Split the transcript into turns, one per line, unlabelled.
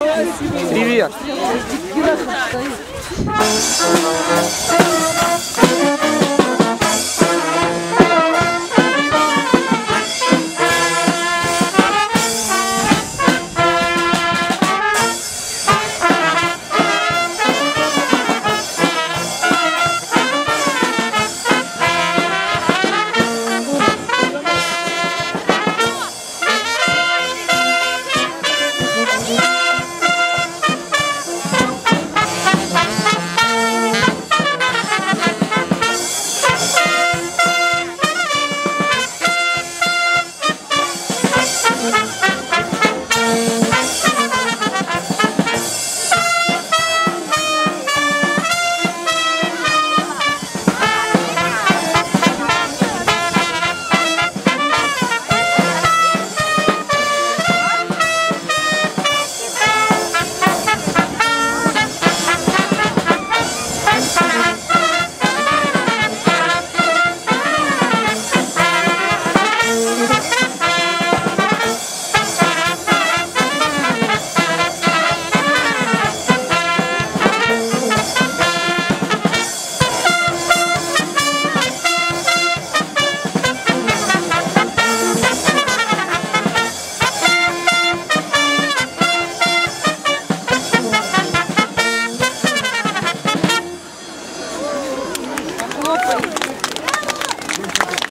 Привет.